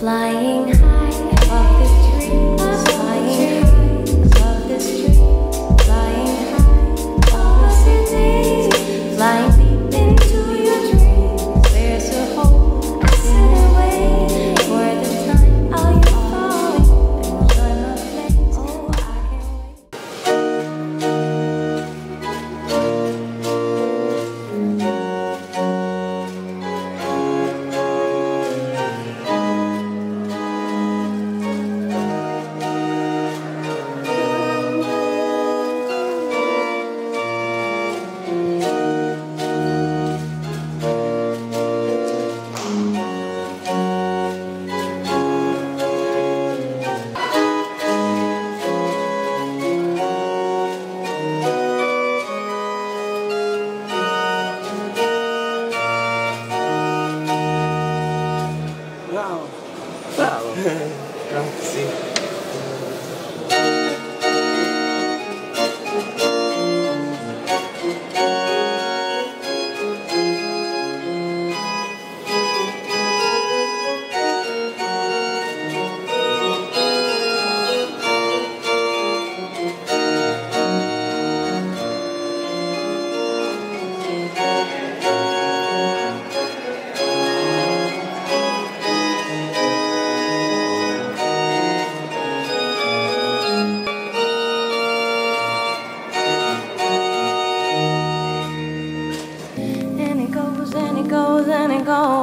Flying. high Bravo. Bravo. Grazie. Goes and it goes.